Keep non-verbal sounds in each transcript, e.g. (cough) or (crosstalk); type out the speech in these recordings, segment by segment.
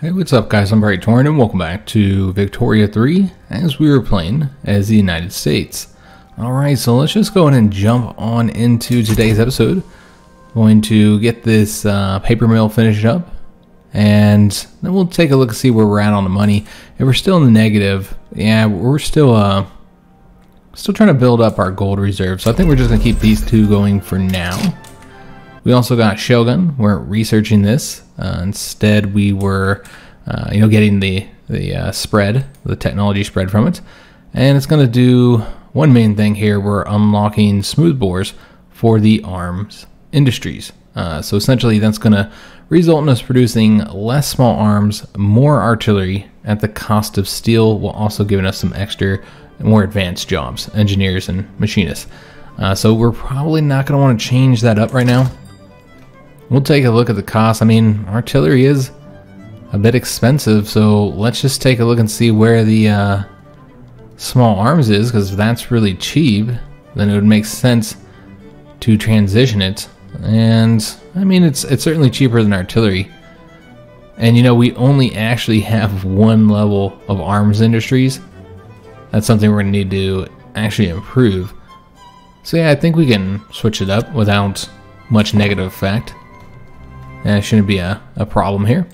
Hey, what's up guys? I'm Praetorian and welcome back to Victoria 3 as we were playing as the United States. Alright, so let's just go ahead and jump on into today's episode. I'm Going to get this uh, paper mill finished up and then we'll take a look and see where we're at on the money. If we're still in the negative, yeah, we're still uh, still trying to build up our gold reserve. So I think we're just going to keep these two going for now. We also got Shell Gun. We're researching this. Uh, instead, we were, uh, you know, getting the the uh, spread, the technology spread from it, and it's going to do one main thing here. We're unlocking smooth bores for the arms industries. Uh, so essentially, that's going to result in us producing less small arms, more artillery at the cost of steel, while also giving us some extra, more advanced jobs, engineers and machinists. Uh, so we're probably not going to want to change that up right now. We'll take a look at the cost. I mean, artillery is a bit expensive, so let's just take a look and see where the uh, small arms is, because if that's really cheap, then it would make sense to transition it. And I mean, it's it's certainly cheaper than artillery. And you know, we only actually have one level of arms industries. That's something we're gonna need to actually improve. So yeah, I think we can switch it up without much negative effect. And it shouldn't be a, a problem here.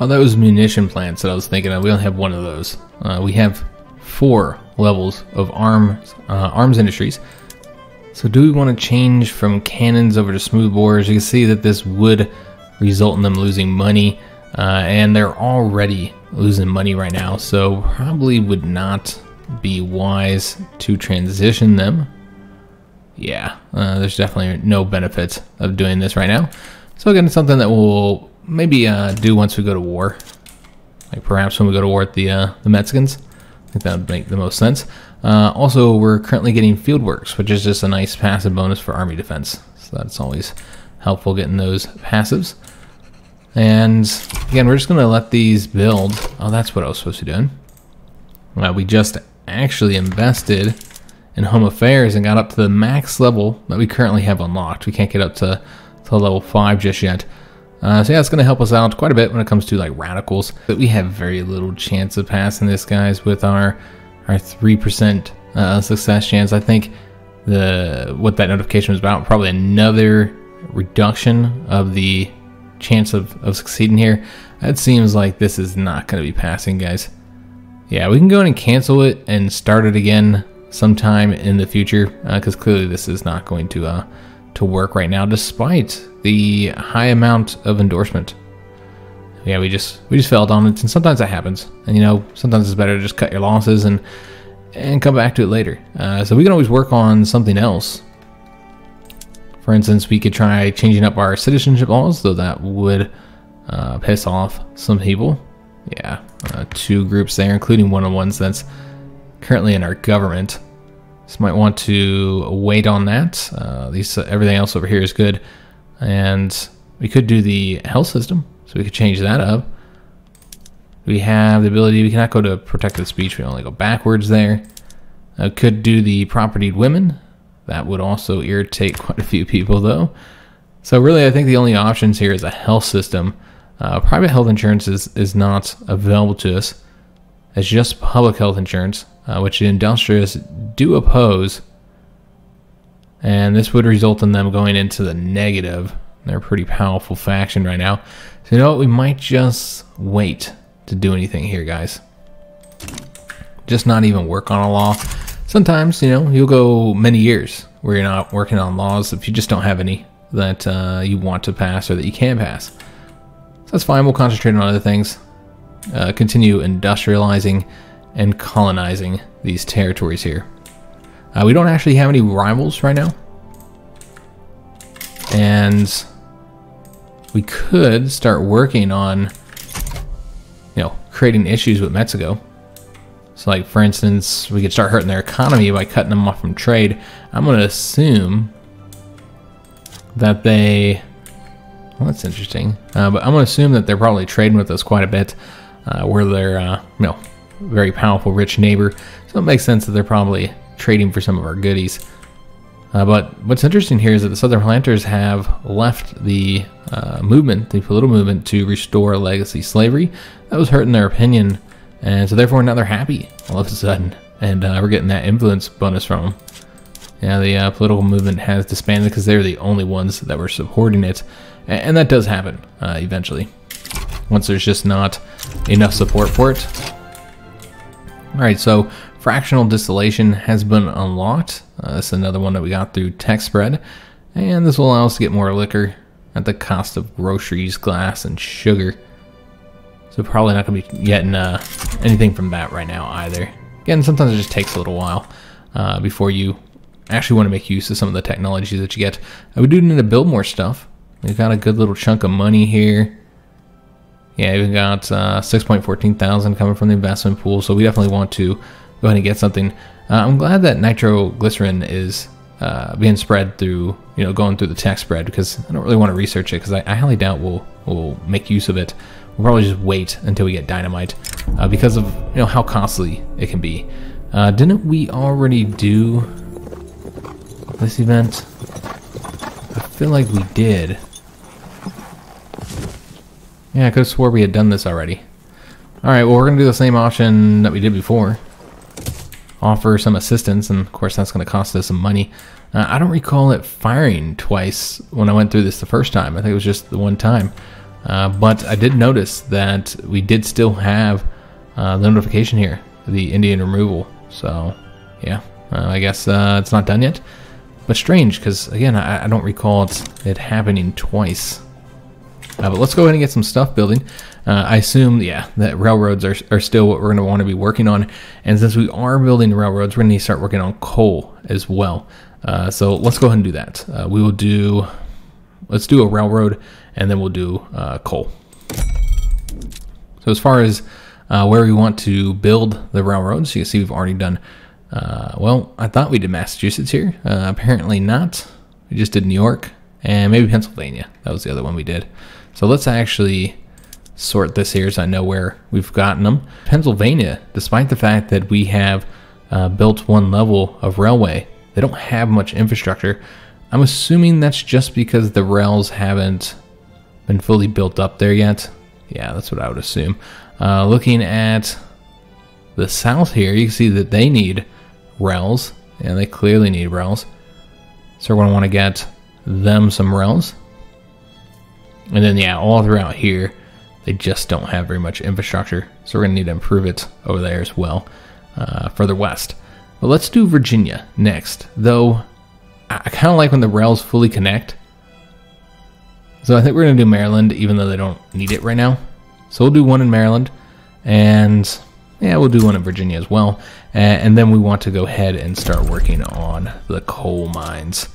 Oh, that was munition plants that I was thinking of. We only have one of those. Uh, we have four levels of arms, uh, arms industries. So do we want to change from cannons over to smooth bores? You can see that this would result in them losing money. Uh, and they're already losing money right now. So probably would not be wise to transition them. Yeah, uh, there's definitely no benefit of doing this right now. So again, something that we'll maybe uh, do once we go to war. Like perhaps when we go to war with the, uh, the Mexicans. I think that would make the most sense. Uh, also, we're currently getting field works, which is just a nice passive bonus for army defense. So that's always helpful getting those passives. And again, we're just going to let these build. Oh, that's what I was supposed to be doing. Well, we just actually invested in home affairs and got up to the max level that we currently have unlocked. We can't get up to to level 5 just yet. Uh, so yeah, it's going to help us out quite a bit when it comes to like radicals. But we have very little chance of passing this, guys, with our our three percent uh, success chance. I think the what that notification was about probably another reduction of the chance of, of succeeding here. It seems like this is not going to be passing, guys. Yeah, we can go in and cancel it and start it again sometime in the future because uh, clearly this is not going to uh, to work right now despite the high amount of endorsement. Yeah, we just we just failed on it, and sometimes that happens. And you know, sometimes it's better to just cut your losses and and come back to it later. Uh, so we can always work on something else. For instance, we could try changing up our citizenship laws, though that would uh, piss off some people. Yeah, uh, two groups there, including one of the ones that's currently in our government. So might want to wait on that. Uh, these, uh, everything else over here is good. And we could do the health system. So we could change that up. We have the ability, we cannot go to protected speech. We only go backwards there. Uh, could do the propertied women. That would also irritate (laughs) quite a few people though. So really, I think the only options here is a health system. Uh, private health insurance is, is not available to us. It's just public health insurance uh, which the industrialists do oppose. And this would result in them going into the negative. They're a pretty powerful faction right now. So, you know what? We might just wait to do anything here, guys. Just not even work on a law. Sometimes, you know, you'll go many years where you're not working on laws if you just don't have any that uh, you want to pass or that you can pass. So that's fine. We'll concentrate on other things. Uh, continue industrializing and colonizing these territories here. Uh, we don't actually have any rivals right now. And we could start working on, you know, creating issues with Mexico. So like, for instance, we could start hurting their economy by cutting them off from trade. I'm going to assume that they, well, that's interesting. Uh, but I'm going to assume that they're probably trading with us quite a bit. Uh, where they're, uh, you know, very powerful, rich neighbor. So it makes sense that they're probably trading for some of our goodies. Uh, but what's interesting here is that the Southern planters have left the uh, movement, the political movement, to restore legacy slavery. That was hurting their opinion, and so therefore now they're happy all of a sudden, and uh, we're getting that influence bonus from them. Yeah, the uh, political movement has disbanded because they're the only ones that were supporting it, and, and that does happen uh, eventually. Once there's just not enough support for it. All right, so fractional distillation has been unlocked. Uh, this is another one that we got through tech spread, and this will allow us to get more liquor at the cost of groceries, glass, and sugar. So probably not going to be getting uh, anything from that right now either. Again, sometimes it just takes a little while uh, before you actually want to make use of some of the technologies that you get. Uh, we do need to build more stuff. We've got a good little chunk of money here. Yeah, we've got uh, 6.14 thousand coming from the investment pool, so we definitely want to go ahead and get something. Uh, I'm glad that nitroglycerin is uh, being spread through, you know, going through the tech spread because I don't really want to research it because I, I, highly doubt we'll we'll make use of it. We'll probably just wait until we get dynamite uh, because of you know how costly it can be. Uh, didn't we already do this event? I feel like we did. Yeah, I could have swore we had done this already. Alright, well we're going to do the same option that we did before. Offer some assistance, and of course that's going to cost us some money. Uh, I don't recall it firing twice when I went through this the first time. I think it was just the one time. Uh, but I did notice that we did still have uh, the notification here, the Indian removal. So, yeah, uh, I guess uh, it's not done yet. But strange, because again, I, I, don't recall it, it happening twice. Uh, but let's go ahead and get some stuff building. Uh, I assume, yeah, that railroads are, are still what we're going to want to be working on. And since we are building railroads, we're going to need to start working on coal as well. Uh, so let's go ahead and do that. Uh, we will do, let's do a railroad, and then we'll do uh, coal. So as far as uh, where we want to build the railroads, you can see we've already done well, I thought we did Massachusetts here. Apparently not. We just did New York and maybe Pennsylvania. That was the other one we did. So let's actually sort this here so I know where we've gotten them. Pennsylvania, despite the fact that we have uh, built one level of railway, they don't have much infrastructure. I'm assuming that's just because the rails haven't been fully built up there yet. Yeah, that's what I would assume. Uh, looking at the south here, you can see that they need Rels. Yeah, they clearly need rails. So we're going to want to get them some Rels. And then, yeah, all throughout here, they just don't have very much infrastructure. So we're going to need to improve it over there as well, uh, further west. But let's do Virginia next. Though, I kind of like when the rails fully connect. So I think we're going to do Maryland, even though they don't need it right now. So we'll do one in Maryland. And yeah, we'll do one in Virginia as well. and then we want to go ahead and start working on the coal mines.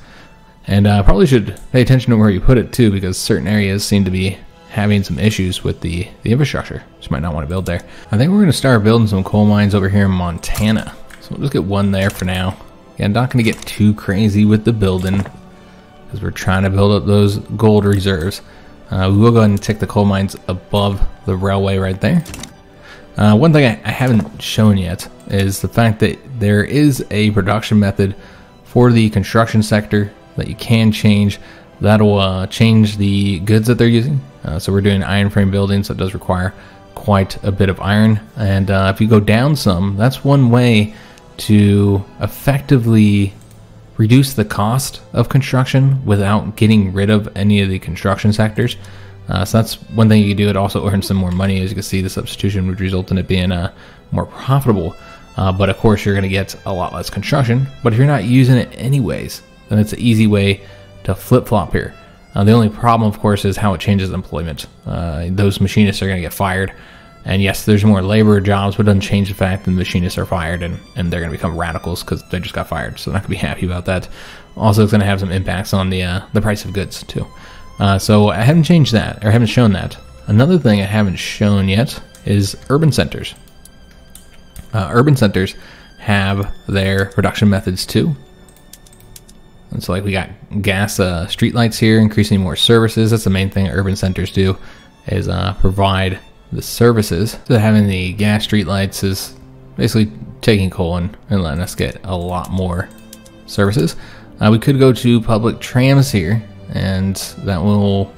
And uh, probably should pay attention to where you put it too, because certain areas seem to be having some issues with the, the infrastructure. So you might not want to build there. I think we're going to start building some coal mines over here in Montana. So we'll just get one there for now. Yeah, I'm not going to get too crazy with the building, because we're trying to build up those gold reserves. Uh, we will go ahead and take the coal mines above the railway right there. Uh, one thing I, I, haven't shown yet is the fact that there is a production method for the construction sector that you can change. That'll uh, change the goods that they're using. Uh, so we're doing iron frame buildings, so it does require quite a bit of iron. And uh, if you go down some, that's one way to effectively reduce the cost of construction without getting rid of any of the construction sectors. Uh, so that's one thing you can do. It also (laughs) earns some more money. As you can see, the substitution would result in it being uh, more profitable. Uh, but of course, you're going to get a lot less construction. But if you're not using it anyways, then it's an easy way to flip flop here. Uh, the only problem, of course, is how it changes employment. Uh, those machinists are going to get fired. And yes, there's more labor jobs, but it doesn't change the fact that the machinists are fired and, and they're going to become radicals because they just got fired. So they're not going to be happy about that. Also, it's going to have some impacts on the uh, the price of goods too. Uh, so I haven't changed that, or haven't shown that. Another thing I haven't shown yet is urban centers. Uh, urban centers have their production methods too. And so, like, we got gas uh, streetlights here, increasing more services. That's the main thing urban centers do, is uh, provide the services. So having the gas streetlights is basically taking coal and, and letting us get a lot more services. Uh, we could go to public trams here, and that will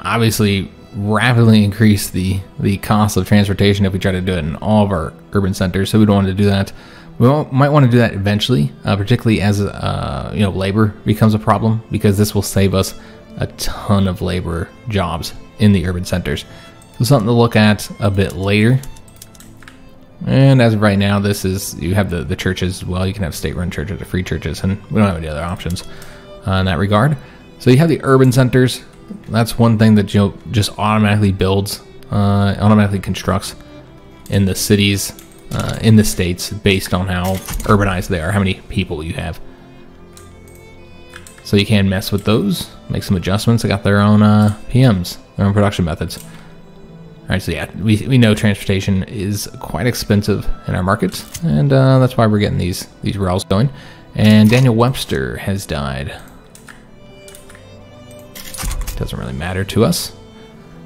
obviously rapidly increase the, the cost of transportation if we try to do it in all of our urban centers. So we don't want to do that. We might want to do that eventually, uh, particularly as uh, you know labor becomes a problem, because this will save us a ton of labor jobs in the urban centers. So something to look at a bit later. And as of right now, this is you have the, the churches as well. You can have state-run churches or free churches, and we don't have any other options uh, in that regard. So you have the urban centers. That's one thing that you just automatically builds, uh, automatically constructs in the cities, uh, in the states, based on how urbanized they are, how many people you have. So you can mess with those, make some adjustments. They got their own uh, PMs, their own production methods. All right, so yeah, we, we know transportation is quite expensive in our market, and uh, that's why we're getting these these rails going. And Daniel Webster has died. Doesn't really matter to us.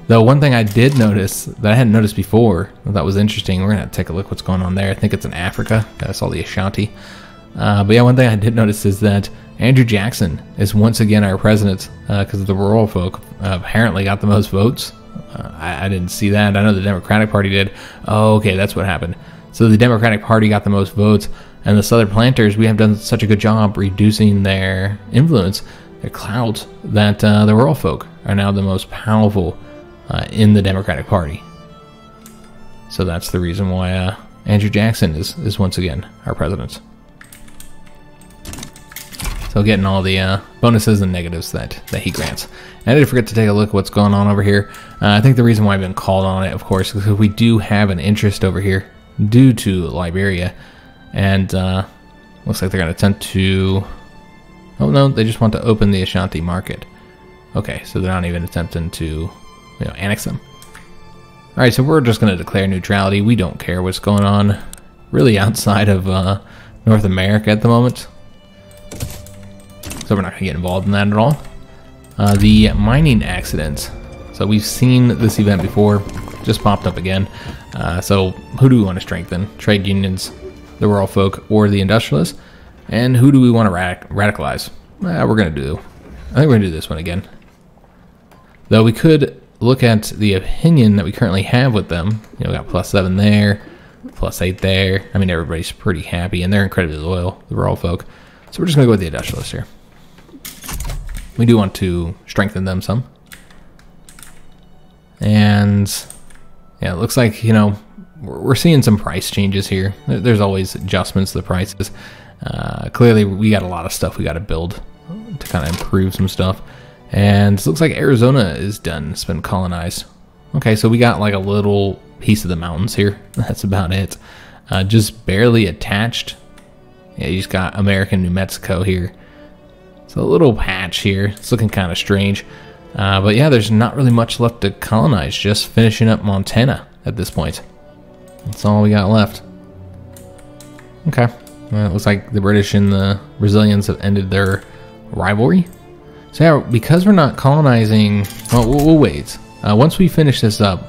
Though one thing I did notice that I hadn't noticed before that was interesting, we're gonna take a look what's going on there. I think it's in Africa. That's all the Ashanti. Uh, but yeah, one thing I did notice is that Andrew Jackson is once again our president because uh, the rural folk apparently got the most votes uh, I, I, didn't see that. I know the Democratic Party did. Oh, okay, that's what happened. So the Democratic Party got the most votes, and the Southern Planters, we have done such a good job reducing their influence, their clout, that uh, the rural folk are now the most powerful uh, in the Democratic Party. So that's the reason why uh, Andrew Jackson is, is once again our president. So getting all the uh, bonuses and negatives that, that he grants. And I did forget to take a look at what's going on over here. Uh, I think the reason why I've been called on it, of course, is because we do have an interest over here due to Liberia. And uh, looks like they're going to attempt to... Oh no, they just want to open the Ashanti market. Okay, so they're not even attempting to, you know, annex them. Alright, so we're just going to declare neutrality. We don't care what's going on really outside of uh, North America at the moment so we're not going to get involved in that at all. Uh, the mining accident. So we've seen this event before, just popped up again. Uh, so who do we want to strengthen? Trade unions, the rural folk, or the industrialists? And who do we want to radic radicalize? Uh, we're going to do, I think we're going to do this one again. Though we could look at the opinion that we currently have with them. You know, we got plus seven there, plus eight there. I mean, everybody's pretty happy, and they're incredibly loyal, the rural folk. So we're just going to go with the industrialists here. We do want to strengthen them some. And yeah, it looks like, you know, we're seeing some price changes here. There's always adjustments to the prices. Uh, clearly, we got a lot of stuff we got to build to kind of improve some stuff. And it looks like Arizona is done. It's been colonized. Okay, so we got like a little piece of the mountains here. (laughs) That's about it. Uh, just barely attached. Yeah, you just got American New Mexico here. It's a little patch here. It's looking kind of strange. Uh, but yeah, there's not really much left to colonize. Just finishing up Montana at this point. That's all we got left. Okay. Well, it looks like the British and the Brazilians have ended their rivalry. So because we're not colonizing... Well, we'll, we'll wait. Uh, once we finish this up,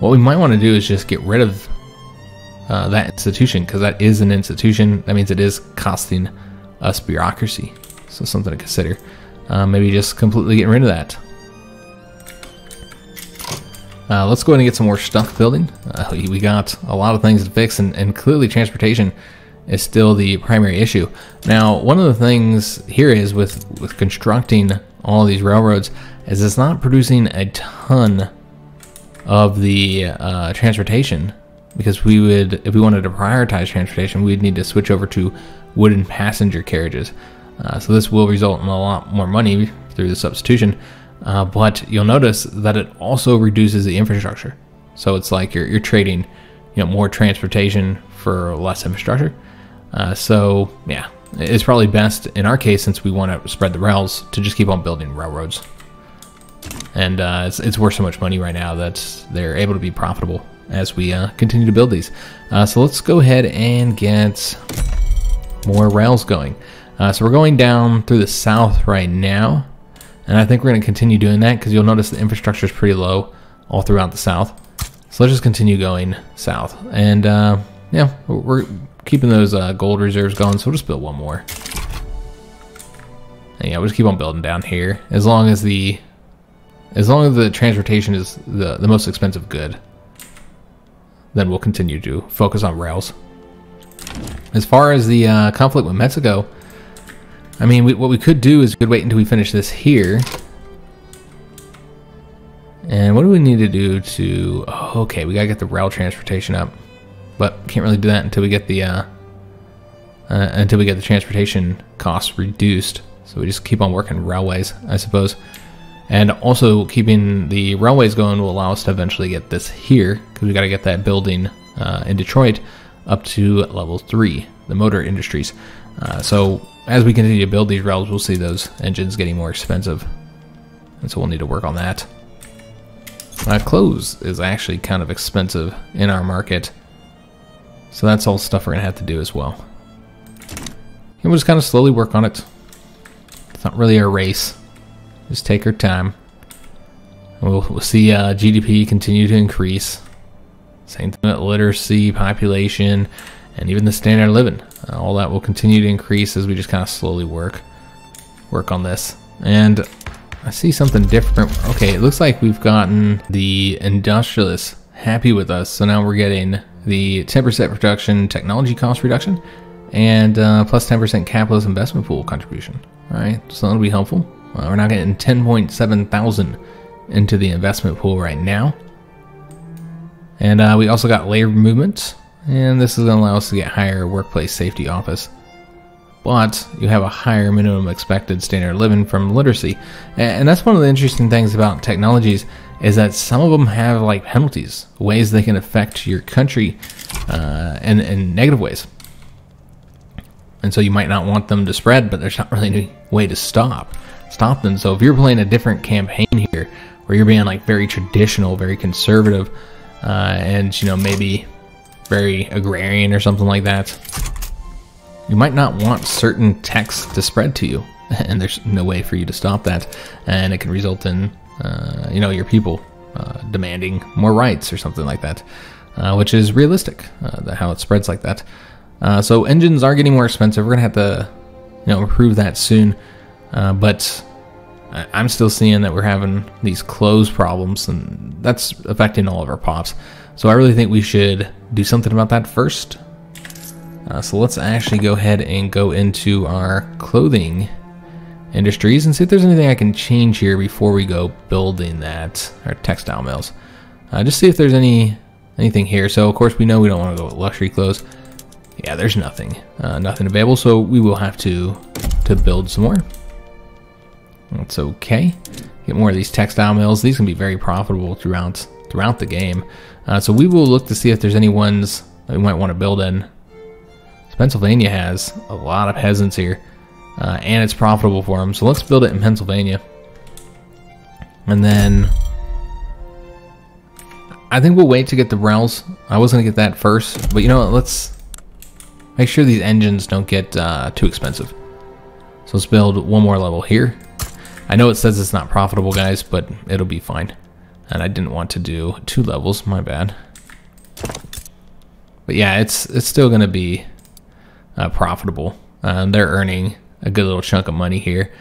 what we might want to do is just get rid of uh, that institution, because that is an institution. That means it is costing us bureaucracy. So something to consider. Uh, maybe just completely getting rid of that. Uh, let's go ahead and get some more stuff building. Uh, we got a lot of things to fix, and, and, clearly transportation is still the primary issue. Now, one of the things here is with, with constructing all these railroads is it's not producing a ton of the uh, transportation because we would, if we wanted to prioritize transportation, we'd need to switch over to wooden passenger carriages. Uh, so this will result in a lot more money through the substitution, uh, but you'll notice that it also reduces the infrastructure. So it's like you're, you're trading, you know, more transportation for less infrastructure. Uh, so yeah, it's probably best in our case since we want to spread the rails to just keep on building railroads. And uh, it's, it's worth so much money right now that they're able to be profitable as we uh, continue to build these. Uh, so let's go ahead and get more rails going. Uh, so we're going down through the south right now. And I think we're going to continue doing that because you'll notice the infrastructure is pretty low all throughout the south. So let's just continue going south. And uh, yeah, we're keeping those uh, gold reserves going, so we'll just build one more. And yeah, we'll just keep on building down here as long as the as long as the transportation is the the most expensive good. Then we'll continue to focus on rails. As far as the uh, conflict with Mexico, I mean, we, what we could do is we could wait until we finish this here. And what do we need to do to... Okay, we gotta get the rail transportation up. But can't really do that until we get the... Uh, uh, until we get the transportation costs reduced. So we just keep on working railways, I suppose. And also keeping the railways going will allow us to eventually get this here, because we got to get that building uh, in Detroit up to level 3, the motor industries. Uh, so as we continue to build these rails, we'll see those engines getting more expensive. And so we'll need to work on that. Uh, clothes is actually kind of expensive in our market. So that's all stuff we're going to have to do as well. And we'll just kind of slowly work on it. It's not really a race. Just take our time. We'll, we'll see uh, GDP continue to increase. Same thing with literacy, population, and even the standard of living. Uh, all that will continue to increase as we just kind of slowly work work on this. And I see something different. Okay, it looks like we've gotten the industrialists happy with us. So now we're getting the 10% production technology cost reduction and uh, plus 10% capitalist investment pool contribution. All right, so that'll be helpful. Uh, we're now getting 10.7 thousand into the investment pool right now. And uh, we also got labor movement, and this is going to allow us to get higher workplace safety office. But you have a higher minimum expected standard of living from literacy. And that's one of the interesting things about technologies is that some of them have like penalties, ways they can affect your country uh, in, in negative ways. And so you might not want them to spread, but there's not really any way to stop stop them. So if you're playing a different campaign here, where you're being like very traditional, very conservative, uh, and you know maybe very agrarian or something like that, you might not want certain texts to spread to you, (laughs) and there's no way for you to stop that, and it can result in uh, you know your people uh, demanding more rights or something like that, uh, which is realistic. Uh, how it spreads like that. Uh, so engines are getting more expensive. We're gonna have to you know improve that soon. Uh, but I'm still seeing that we're having these clothes problems, and that's affecting all of our pops. So I really think we should do something about that first. So let's actually go ahead and go into our clothing industries and see if there's anything I can change here before we go building that, our textile mills. Uh, just see if there's any anything here. So of course we know we don't want to go with luxury clothes. Yeah, there's nothing, uh, nothing available. So we will have to to build some more. That's okay. Get more of these textile mills. These can be very profitable throughout throughout the game. Uh, so we will look to see if there's any ones that we might want to build in. Pennsylvania has a lot of peasants here, uh, and it's profitable for them. So let's build it in Pennsylvania. And then I think we'll wait to get the rails. I was going to get that first, but you know what? Let's make sure these engines don't get uh, too expensive. So let's build one more level here. I know it says it's not profitable, guys, but it'll be fine. And I didn't want to do two levels, my bad. But yeah, it's it's still going to be uh, profitable. Um, they're earning a good little chunk of money here.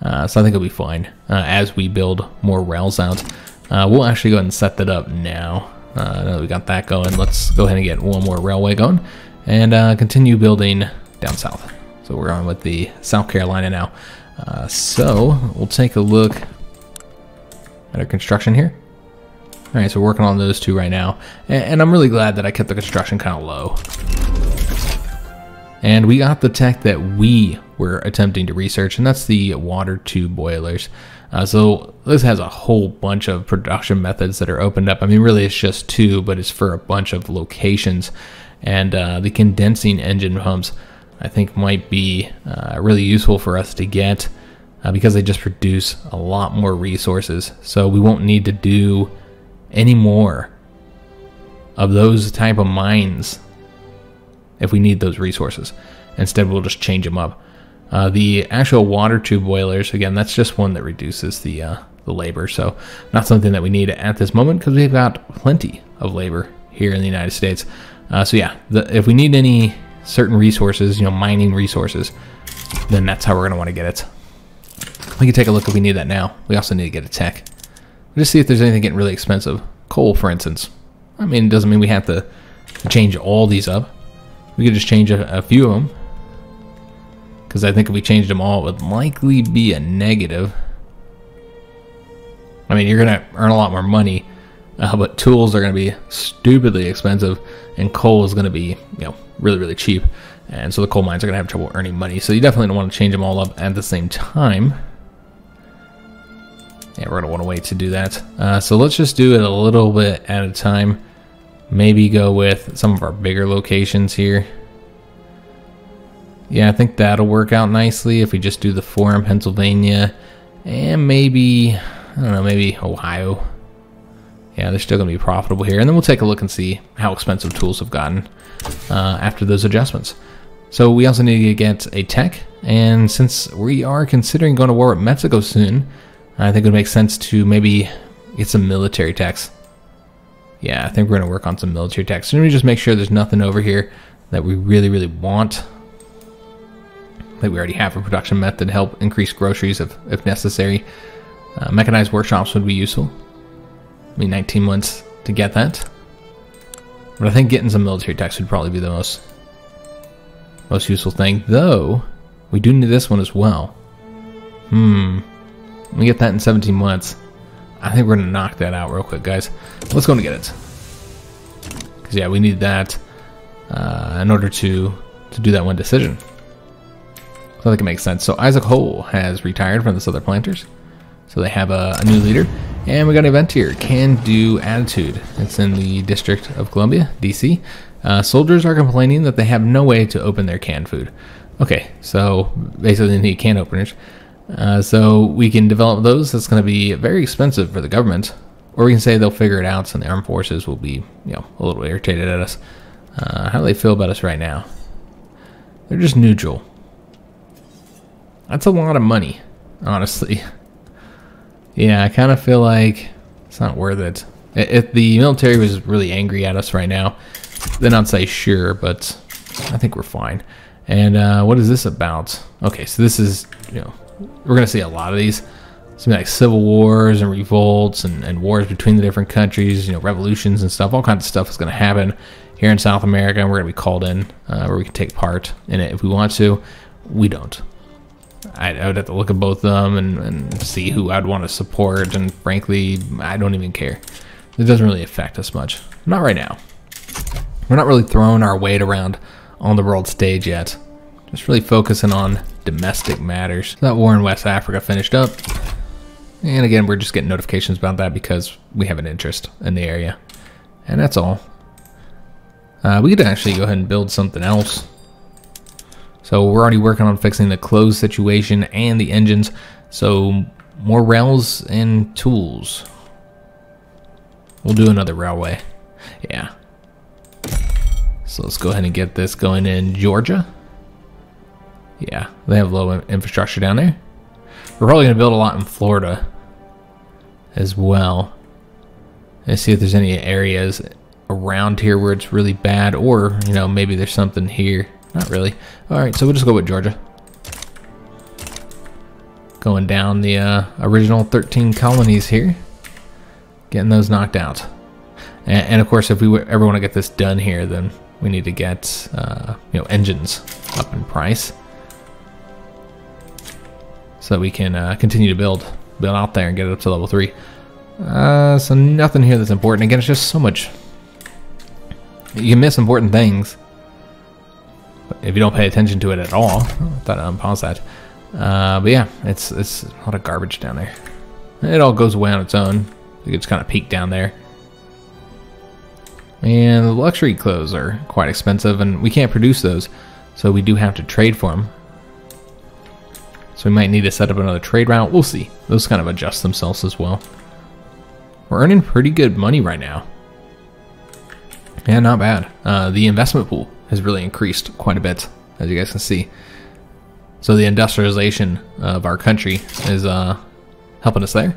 Uh, so I think it'll be fine uh, as we build more rails out. Uh, we'll actually go ahead and set that up now. Uh, now that we got that going, let's go ahead and get one more railway going and uh, continue building down south. So we're on with the South Carolina now. Uh, so we'll take a look at our construction here. All right, so we're working on those two right now. And, and I'm really glad that I kept the construction kind of low. And we got the tech that we were attempting to research, and that's the water tube boilers. Uh, so this has a whole bunch of production methods that are opened up. I mean, really, it's just two, but it's for a bunch of locations. And uh, the condensing engine pumps I think might be uh, really useful for us to get uh, because they just produce a lot more resources. So we won't need to do any more of those type of mines if we need those resources. Instead, we'll just change them up. Uh, the actual water tube boilers, again, that's just one that reduces the uh, the labor. So not something that we need at this moment because we've got plenty of labor here in the United States. Uh, so yeah, the, if we need any certain resources, you know, mining resources, then that's how we're going to want to get it. We can take a look if we need that now. We also need to get a tech. Just see if there's anything getting really expensive. Coal, for instance. I mean, it doesn't mean we have to change all these up. We could just change a, a few of them. Because I think if we changed them all, it would likely be a negative. I mean, you're going to earn a lot more money, uh, but tools are going to be stupidly expensive, and coal is going to be, you know, really, really cheap. And so the coal mines are going to have trouble earning money. So you definitely don't want to change them all up at the same time. Yeah, we're going to want to wait to do that. Uh, so let's just do it a little bit at a time. Maybe go with some of our bigger locations here. Yeah, I think that'll work out nicely if we just do the four in Pennsylvania. And maybe, I don't know, maybe Ohio. Yeah, they're still going to be profitable here. And then we'll take a look and see how expensive tools have gotten uh, after those adjustments. So we also need to get a tech. And since we are considering going to war with Mexico soon, I think it would make sense to maybe get some military techs. Yeah, I think we're going to work on some military. So let me just make sure there's nothing over here that we really, really want. That we already have a production method to help increase groceries if, if necessary. Uh, mechanized workshops would be useful. I mean, 19 months to get that. But I think getting some military techs would probably be the most most useful thing. Though, we do need this one as well. Hmm. We get that in 17 months. I think we're going to knock that out real quick, guys. Let's go and get it. Because, yeah, we need that uh, in order to, to do that one decision. So I think it makes sense. So Isaac Hole has retired from the Southern Planters. So they have a, a new leader. And we got an event here, Can Do Attitude. It's in the District of Columbia, DC. Uh, soldiers are complaining that they have no way to open their canned food. Okay, so basically they need can openers. Uh, so we can develop those. That's going to be very expensive for the government, or we can say they'll figure it out, and the armed forces will be, you know, a little irritated at us. Uh, how do they feel about us right now? They're just neutral. That's a lot of money, honestly. (laughs) Yeah, I kind of feel like it's not worth it. If the military was really angry at us right now, then I'd say sure, but I think we're fine. And uh, what is this about? Okay, so this is, you know, we're going to see a lot of these. Some like civil wars and revolts and, and wars between the different countries, you know, revolutions and stuff. All kinds of stuff is going to happen here in South America, and we're going to be called in uh, where we can take part in it if we want to. We don't. I, I would have to look at both of them and, and see who I'd want to support, and frankly, I don't even care. It doesn't really affect us much. Not right now. We're not really throwing our weight around on the world stage yet. Just really focusing on domestic matters. That war in West Africa finished up. And again, we're just getting notifications about that because we have an interest in the area. And that's all. Uh, we could actually go ahead and build something else. So we're already working on fixing the clothes situation and the engines. So more rails and tools. We'll do another railway. Yeah. So let's go ahead and get this going in Georgia. Yeah, they have low infrastructure down there. We're probably going to build a lot in Florida as well. And see if there's any areas around here where it's really bad, or, you know, maybe there's something here. Not really. Alright, so we'll just go with Georgia. Going down the uh, original 13 colonies here. Getting those knocked out. And, and of course, if we ever want to get this done here, then we need to get, uh, you know, engines up in price so that we can uh, continue to build build out there and get it up to level 3. Uh, so nothing here that's important. Again, it's just so much. You can miss important things if you don't pay attention to it at all. I thought I'd unpause that. Uh, but yeah, it's, it's a lot of garbage down there. It all goes away on its own. You can just kind of peek down there. And the luxury clothes are quite expensive, and we can't produce those, so we do have to trade for them. So we might need to set up another trade route. We'll see. Those kind of adjust themselves as well. We're earning pretty good money right now. Yeah, not bad. Uh, the investment pool has really increased quite a bit, as you guys can see. So the industrialization of our country is uh, helping us there.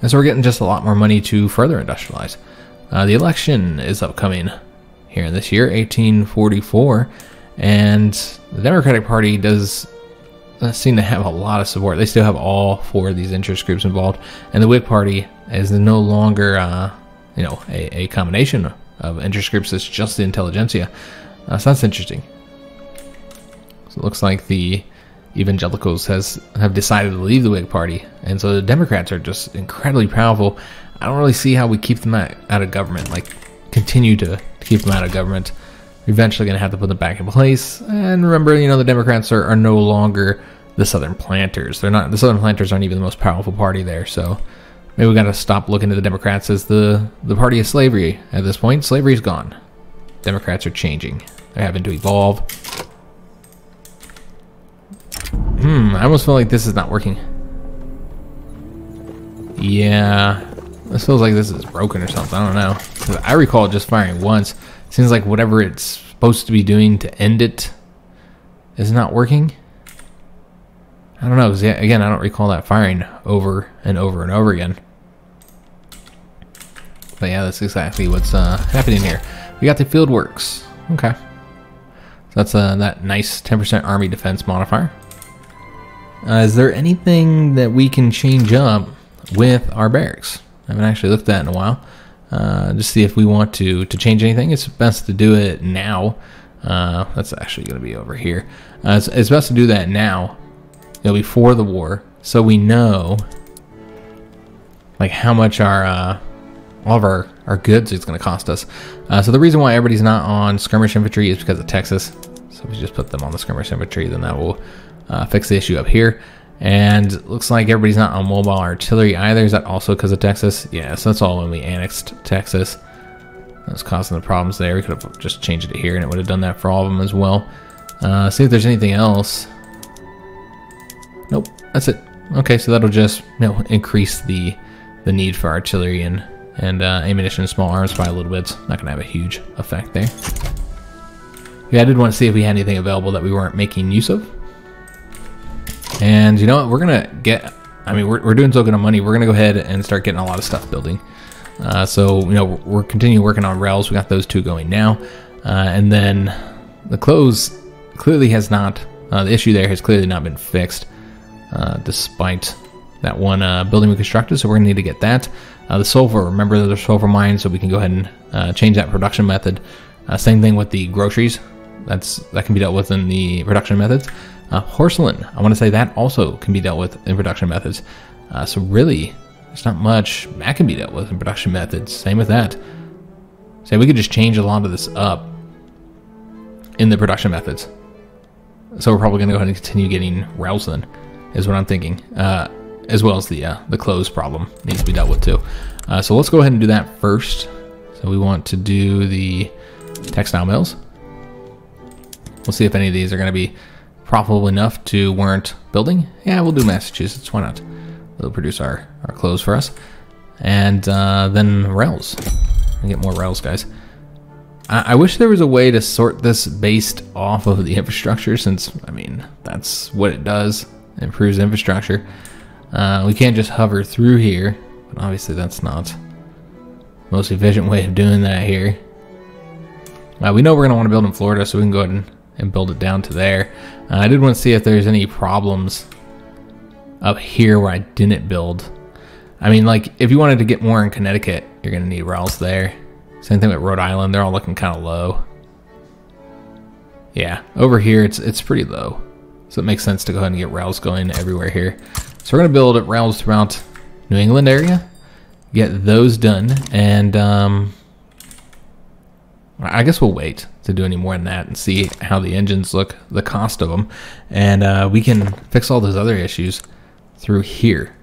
And so we're getting just a lot more money to further industrialize. Uh, the election is upcoming here in this year, 1844, and the Democratic Party does seem to have a lot of support. They still have all four of these interest groups involved, and the Whig Party is no longer, uh, you know, a, a, combination of interest groups. It's just the intelligentsia. Uh, so that's interesting. So it looks like the evangelicals has have decided to leave the Whig Party, and so the Democrats are just incredibly powerful. I don't really see how we keep them out, out of government, like continue to, to keep them out of government. Eventually going to have to put them back in place. And remember, you know, the Democrats are, are no longer the Southern Planters. They're not. The Southern Planters aren't even the most powerful party there. So maybe we got to stop looking at the Democrats as the the party of slavery at this point. Slavery's gone. Democrats are changing. They're having to evolve. Hmm, I almost feel like this is not working. Yeah, this feels like this is broken or something. I don't know. I recall just firing once. Seems like whatever it's supposed to be doing to end it is not working. I don't know, again, I don't recall that firing over and over and over again. But yeah, that's exactly what's uh, happening here. We got the field works. Okay. So that's uh, that nice 10% army defense modifier. Uh, is there anything that we can change up with our barracks? I haven't actually looked at that in a while. Uh, just see if we want to to change anything. It's best to do it now. Uh, that's actually going to be over here. Uh, it's, it's, best to do that now, you know, before the war, so we know like how much our uh, all of our our goods is going to cost us. Uh, so the reason why everybody's not on skirmish infantry is because of Texas. So if we just put them on the skirmish infantry, then that will uh, fix the issue up here. And looks like everybody's not on mobile artillery either. Is that also because of Texas? Yeah, so that's all when we annexed Texas. That's causing the problems there. We could have just changed it here and it would have done that for all of them as well. Uh, see if there's anything else. Nope, that's it. Okay, so that'll just you know increase the the need for artillery and and uh, ammunition and small arms by a little bit. It's not going to have a huge effect there. Yeah, I did want to see if we had anything available that we weren't making use of. And you know what? We're going to get, I mean, we're, we're doing so good on money. We're going to go ahead and start getting a lot of stuff building. Uh, so, you know, we're continuing working on rails. We got those two going now. Uh, and then the clothes clearly has not, uh, the issue there has clearly not been fixed, uh, despite that one uh, building we constructed. So we're going to need to get that. Uh, the sulfur, remember there's sulfur mines, so we can go ahead and change that production method. same thing with the groceries. That's That can be dealt with in the production methods. Uh, porcelain, I want to say that also can be dealt with in production methods. Uh, so really, there's not much that can be dealt with in production methods. Same with that. Say we could just change a lot of this up in the production methods. So we're probably going to go ahead and continue getting rouse then, is what I'm thinking. Uh, as well as the uh, the clothes problem needs to be dealt with too. Uh, so let's go ahead and do that first. So we want to do the textile mills. We'll see if any of these are going to be profitable enough to warrant building, yeah, we'll do Massachusetts. Why not? They'll produce our, our clothes for us. And uh, then rails. We get more rails, guys. I, I wish there was a way to sort this based off of the infrastructure, since, I mean, that's what it does. It improves infrastructure. Uh, we can't just hover through here, but obviously that's not most efficient way of doing that here. Uh, we know we're going to want to build in Florida, so we can go ahead and and build it down to there. Uh, I did want to see if there's any problems up here where I didn't build. I mean, like, if you wanted to get more in Connecticut, you're going to need rails there. Same thing with Rhode Island. They're all looking kind of low. Yeah, over here, it's it's pretty low. So it makes sense to go ahead and get rails going everywhere here. So we're going to build up rails throughout New England area. Get those done. And um, I guess we'll wait to do any more than that and see how the engines look, the cost of them, and uh, we can fix all those other issues through here.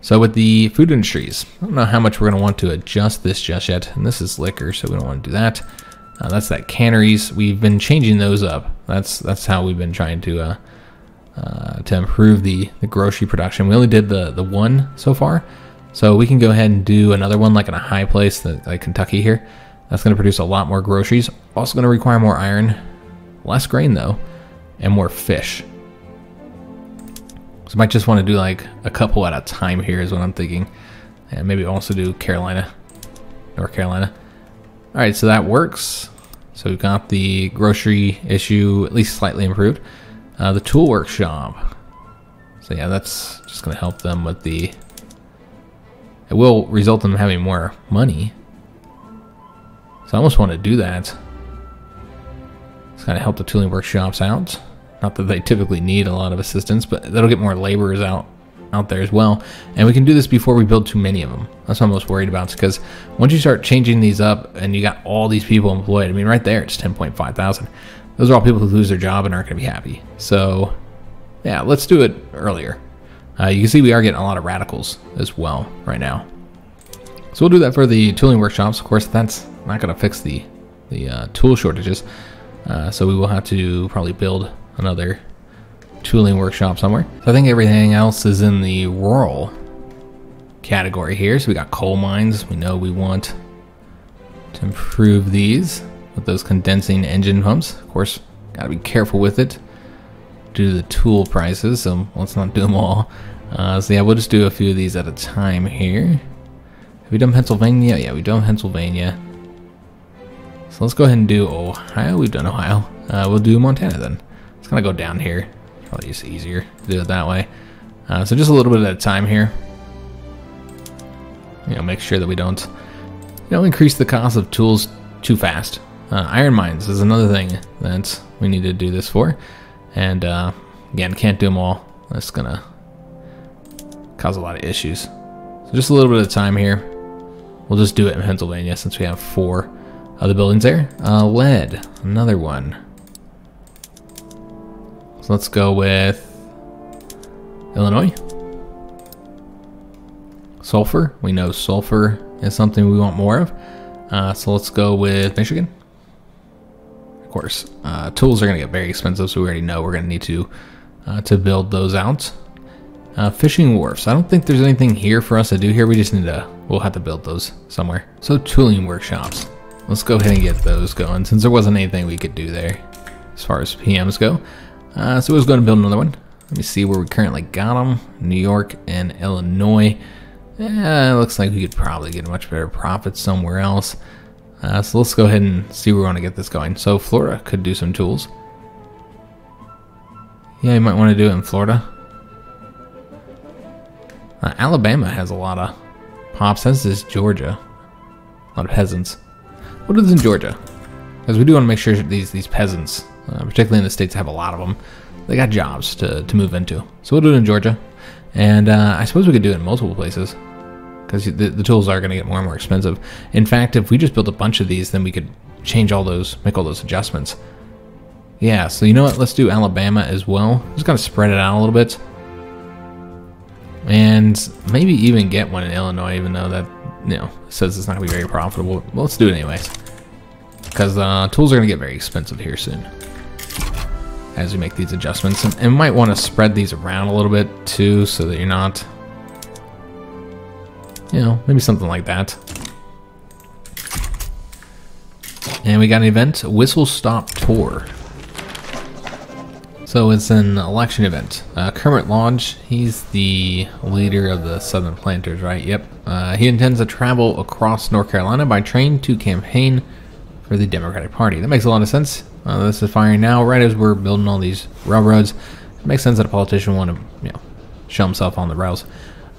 So with the food industries, I don't know how much we're going to want to adjust this just yet, and this is liquor, so we don't want to do that. Uh, that's that canneries. We've been changing those up. That's that's how we've been trying to uh, uh, to improve the the grocery production. We only did the the one so far, so we can go ahead and do another one like in a high place like Kentucky here. That's going to produce a lot more groceries. Also going to require more iron, less grain though, and more fish. So I might just want to do like a couple at a time here is what I'm thinking. And maybe also do Carolina, North Carolina. All right, so that works. So we've got the grocery issue at least slightly improved. Uh, the tool workshop. So yeah, that's just going to help them with the... It will result in them having more money. So I almost want to do that. It's going to help the tooling workshops out. Not that they typically need a lot of assistance, but that'll get more laborers out out there as well. And we can do this before we build too many of them. That's what I'm most worried about because once you start changing these up and you got all these people employed, I mean, right there, it's 10.5 thousand. Those are all people who lose their job and aren't going to be happy. So, yeah, let's do it earlier. Uh, you can see we are getting a lot of radicals as well right now. So we'll do that for the tooling workshops. Of course, that's not going to fix the, the uh, tool shortages. Uh, so we will have to probably build another tooling workshop somewhere. So I think everything else is in the rural category here. So we got coal mines. We know we want to improve these with those condensing engine pumps. Of course, got to be careful with it due to the tool prices. So let's not do them all. Uh, so yeah, we'll just do a few of these at a time here. Have we done Pennsylvania? Yeah, we've done Pennsylvania. So let's go ahead and do Ohio. We've done Ohio. Uh, we'll do Montana then. It's gonna go down here. Probably just easier to do it that way. Uh, so just a little bit at a time here. You know, make sure that we don't, you know, increase the cost of tools too fast. Uh, iron mines is another thing that we need to do this for. And uh, again, can't do them all. That's gonna cause a lot of issues. So just a little bit of time here. We'll just do it in Pennsylvania since we have four other buildings there. Uh, lead, another one. So let's go with Illinois. Sulfur. We know sulfur is something we want more of. Uh, so let's go with Michigan. Of course, uh, tools are going to get very expensive, so we already know we're going to need to uh, to build those out. Uh, fishing wharfs. I don't think there's anything here for us to do here. We just need to, we'll have to build those somewhere. So tooling workshops. Let's go ahead and get those going since there wasn't anything we could do there as far as PMs go. Uh, so was going to build another one. Let me see where we currently got them. New York and Illinois. It looks like we could probably get a much better profit somewhere else. Uh, so let's go ahead and see where we want to get this going. So Florida could do some tools. Yeah, you might want to do it in Florida. Uh, Alabama has a lot of pops, as does Georgia. A lot of peasants. What is in Georgia? Because we do want to make sure these these peasants uh, particularly in the states that have a lot of them. They got jobs to, to move into. So we'll do it in Georgia. And uh, I suppose we could do it in multiple places because the, the tools are going to get more and more expensive. In fact, if we just built a bunch of these, then we could change all those, make all those adjustments. Yeah, so you know what? Let's do Alabama as well. Just got to spread it out a little bit. And maybe even get one in Illinois, even though that, you know, says it's not going to be very profitable. Well, let's do it anyways. Because uh, tools are going to get very expensive here soon as we make these adjustments. And, and might want to spread these around a little bit too so that you're not, you know, maybe something like that. And we got an event, Whistle Stop Tour. So it's an election event. Uh, Kermit Lodge, he's the leader of the Southern Planters, right? Yep. Uh, he intends to travel across North Carolina by train to campaign for the Democratic Party. That makes a lot of sense. Uh, this is firing now, right as we're building all these railroads. It makes sense that a politician want to, you know, show himself on the rails.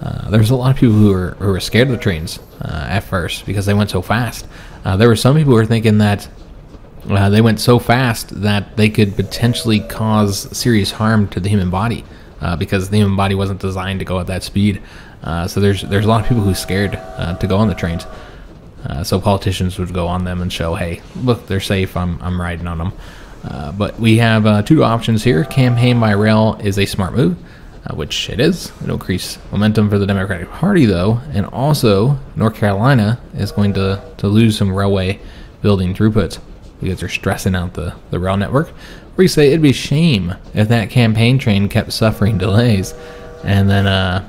Uh, there's a lot of people who were who were scared of the trains uh, at first because they went so fast. Uh, there were some people who were thinking that uh, they went so fast that they could potentially cause serious harm to the human body uh, because the human body wasn't designed to go at that speed. so there's there's a lot of people who are scared to go on the trains. Uh, so politicians would go on them and show, hey, look, they're safe. I'm, I'm riding on them. Uh, but we have uh, two options here. Campaign by rail is a smart move, uh, which it is. It'll increase momentum for the Democratic Party, though. And also, North Carolina is going to, to lose some railway building throughput because they're stressing out the, the rail network. We say it'd be a shame if that campaign train kept suffering delays. And then, uh,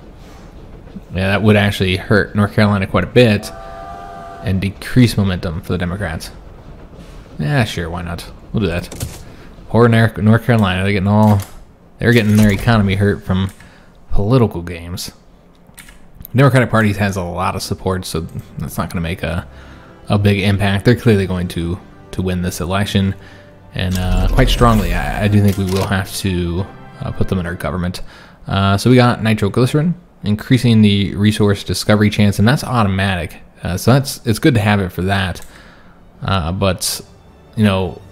yeah, that would actually hurt North Carolina quite a bit and decrease momentum for the Democrats. Yeah, sure, why not? We'll do that. Poor North Carolina, they're getting all, they're getting their economy hurt from political games. Democratic Party has a lot of support, so that's not going to make a, a big impact. They're clearly going to, to win this election, and uh, quite strongly. I, I, do think we will have to uh, put them in our government. Uh, so we got nitroglycerin, increasing the resource discovery chance, and that's automatic. Uh, so that's it's good to have it for that. Uh, but you know,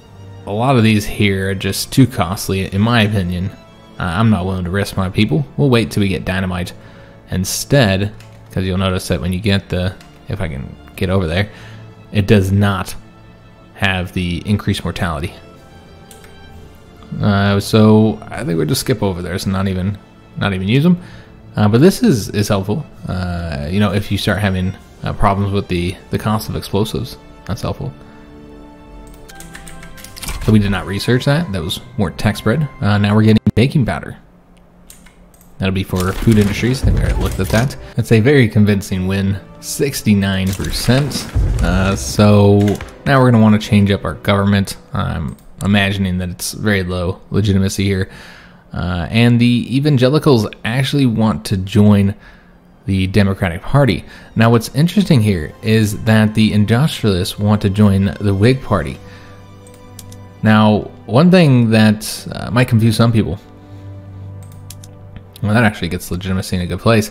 a lot of these here are just too costly, in my opinion. I'm not willing to risk my people. We'll wait till we get dynamite instead, because you'll notice that when you get the, if I can get over there, it does not have the increased mortality. Uh, so I think we'll just skip over there, so not even, not even use them. Uh, but this is is helpful. Uh, you know, if you start having uh, problems with the the cost of explosives, that's helpful. So we did not research that. That was more tech spread. Uh, now we're getting baking powder. That'll be for food industries. I think we already looked at that. That's a very convincing win, 69%. Uh, so now we're going to want to change up our government. I'm imagining that it's very low legitimacy here. Uh, and the evangelicals actually want to join the Democratic Party. Now, what's interesting here is that the industrialists want to join the Whig Party. Now, one thing that uh, might confuse some people, well, that actually gets legitimacy in a good place,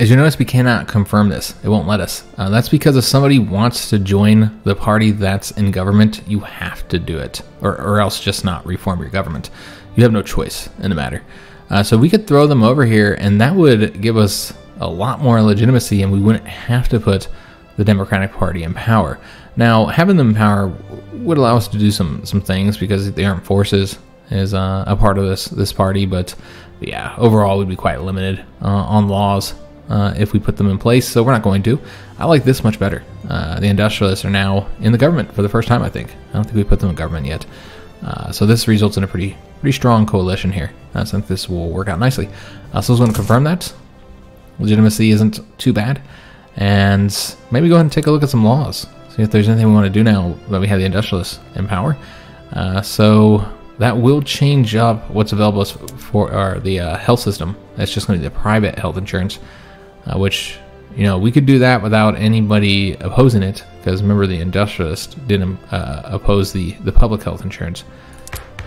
As you notice we cannot confirm this. It won't let us. Uh, that's because if somebody wants to join the party that's in government, you have to do it, or, or else just not reform your government. You have no choice in the matter. Uh, so we could throw them over here, and that would give us a lot more legitimacy, and we wouldn't have to put the Democratic Party in power. Now, having them in power would allow us to do some some things because the armed forces is uh, a part of this this party, but yeah, overall we'd be quite limited uh, on laws uh, if we put them in place. So we're not going to. I like this much better. Uh, the industrialists are now in the government for the first time. I think. I don't think we put them in government yet. Uh, so this results in a pretty pretty strong coalition here. I think this will work out nicely. Uh, so I was going to confirm that legitimacy isn't too bad, and maybe go ahead and take a look at some laws. See if there's anything we want to do now that we have the industrialists in power. Uh, so that will change up what's available for our, the uh, health system. That's just going to be the private health insurance, uh, which you know we could do that without anybody opposing it because remember the industrialists didn't uh, oppose the the public health insurance.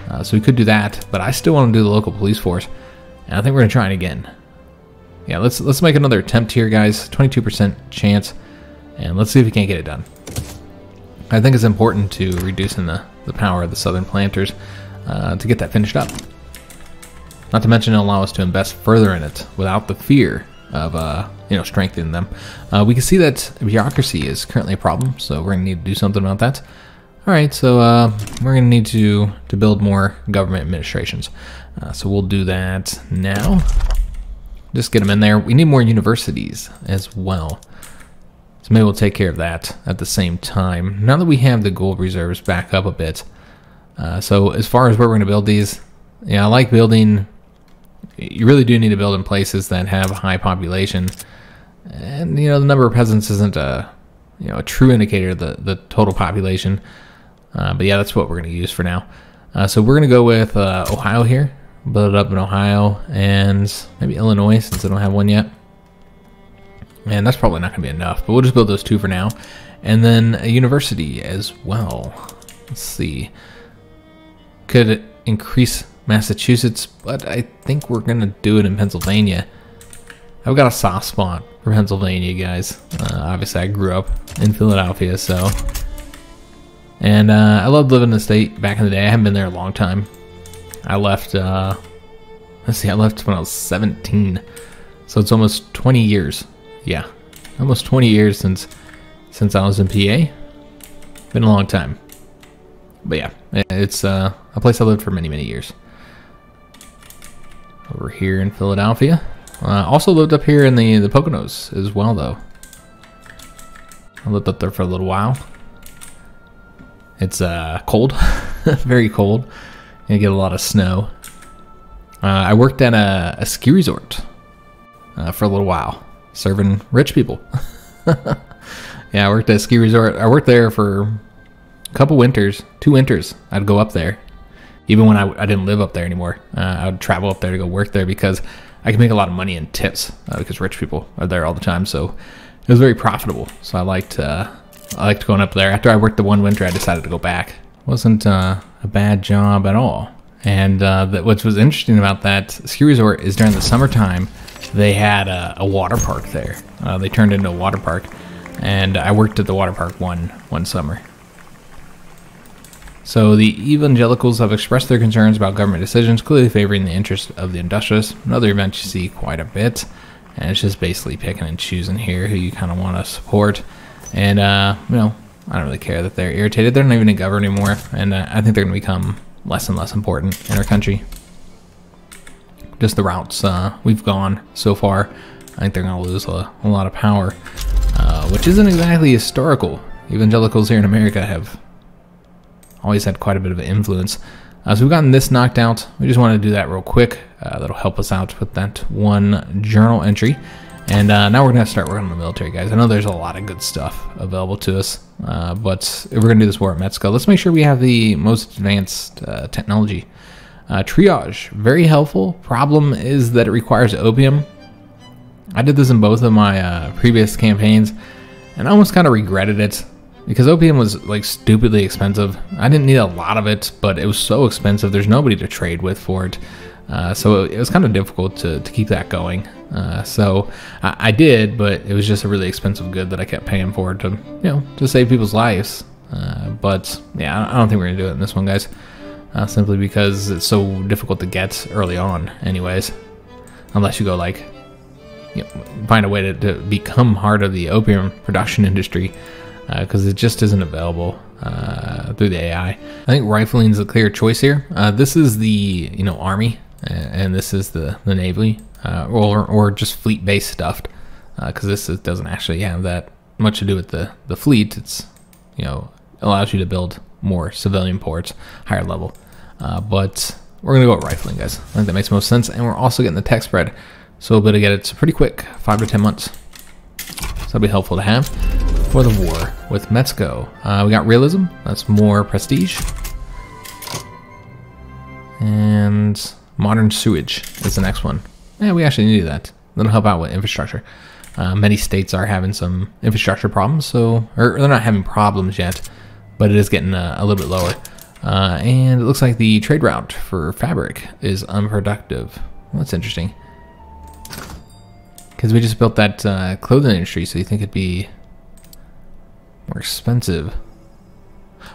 Uh, so we could do that, but I still want to do the local police force, and I think we're gonna try it again. Yeah, let's let's make another attempt here, guys. 22% chance, and let's see if we can't get it done. I think it's important to reducing the the power of the southern planters uh, to get that finished up. Not to mention it'll allow us to invest further in it without the fear of uh, you know strengthening them. Uh, we can see that bureaucracy is currently a problem, so we're gonna need to do something about that. All right, so uh, we're gonna need to to build more government administrations. Uh, so we'll do that now. Just get them in there. We need more universities as well. So maybe we'll take care of that at the same time. Now that we have the gold reserves back up a bit. Uh, so as far as where we're gonna build these, yeah, I like building you really do need to build in places that have a high population. And you know, the number of peasants isn't a you know a true indicator of the the total population. Uh, but yeah, that's what we're going to use for now. Uh, so we're going to go with uh, Ohio here, build it up in Ohio, and maybe Illinois since I don't have one yet. And that's probably not going to be enough, but we'll just build those two for now. And then a university as well. Let's see. Could increase Massachusetts, but I think we're going to do it in Pennsylvania. I've got a soft spot for Pennsylvania, guys. Uh, obviously, I grew up in Philadelphia, so. And uh, I loved living in the state back in the day. I haven't been there a long time. I left, uh, let's see, I left when I was 17. So it's almost 20 years. Yeah, almost 20 years since since I was in PA. Been a long time. But yeah, it's uh, a place I lived for many, many years over here in Philadelphia. Uh, also lived up here in the, the Poconos as well, though. I lived up there for a little while. It's uh, cold, (laughs) very cold. You get a lot of snow. Uh, I worked at a, a ski resort uh, for a little while, serving rich people. (laughs) yeah, I worked at a ski resort. I worked there for a couple winters, two winters. I'd go up there even when I, I didn't live up there anymore. Uh, I would travel up there to go work there because I could make a lot of money in tips uh, because rich people are there all the time. So it was very profitable. So I liked uh, I liked going up there. After I worked the one winter, I decided to go back. It wasn't uh, a bad job at all, And uh, that what was interesting about that ski resort is during the summertime, they had a, a water park there. Uh, they turned into a water park, and I worked at the water park one one summer. So the evangelicals have expressed their concerns about government decisions, clearly favoring the interests of the industrialists. Another event you see quite a bit, and it's just basically picking and choosing here who you kind of want to support. And uh, you know, I don't really care that they're irritated. They're not even in government anymore, and uh, I think they're going to become less and less important in our country. Just the routes uh, we've gone so far, I think they're going to lose a, a, lot of power, uh, which isn't exactly historical. Evangelicals here in America have always had quite a bit of an influence. Uh, so we've gotten this knocked out. We just want to do that real quick. Uh, that'll help us out with that one journal entry. And uh, now we're going to start working on the military, guys. I know there's a lot of good stuff available to us, uh, but if we're going to do this war at Mexico, let's make sure we have the most advanced uh, technology. Uh, triage, very helpful. Problem is that it requires opium. I did this in both of my previous campaigns, and I almost kind of regretted it because opium was like stupidly expensive. I didn't need a lot of it, but it was so expensive. There's nobody to trade with for it. Uh, so it was kind of difficult to, to keep that going. Uh, so I, I, did, but it was just a really expensive good that I kept paying for to, you know, to save people's lives. Uh, but yeah, I don't think we're gonna do it in this one, guys. Uh, simply because it's so difficult to get early on, anyways. Unless you go like, you know, find a way to, to become part of the opium production industry, because uh, it just isn't available uh, through the AI. I think rifling is a clear choice here. this is the you know army and this is the the navy, uh, or or just fleet based stuff, because uh, this is, doesn't actually have that much to do with the the fleet. It's you know allows you to build more civilian ports, higher level. Uh, but we're gonna go with rifling, guys. I think that makes most sense, and we're also getting the tech spread, so we'll be able to get it pretty quick, five to ten months. So that'll be helpful to have for the war with Mexico. Uh, we got realism. That's more prestige. And Modern sewage is the next one. Yeah, we actually need that. That'll help out with infrastructure. Uh, many states are having some infrastructure problems, so or they're not having problems yet, but it is getting uh, a little bit lower. Uh, and it looks like the trade route for fabric is unproductive. Well, that's interesting. Because we just built that uh, clothing industry, so you think it'd be more expensive.